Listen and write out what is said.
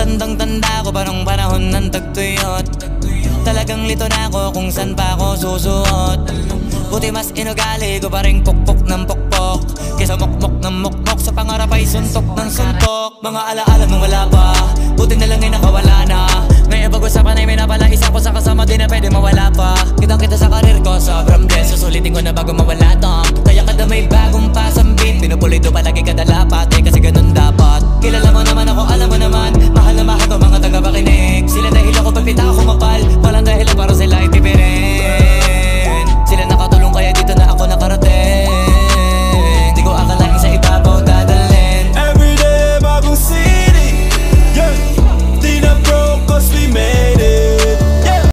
Tandang tanda ko parang panahon ng tagtuyot. Talagang lito na ako kung san pa ako susuot. Buti mas inugali ko pa rin pukpok ng pukpok. Kesa mokmok ng mokmok sa pangarap ay suntok ng suntok. Mga alaala nung wala pa Buti na lang ay nakawala na. Ngayon pag-usapan ay may napala Isa ko sa kasama din na pwede mawala pa. Kitang kita sa karir ko sobrang blessed Susulitin ko na bago mawala to Calle la paro se la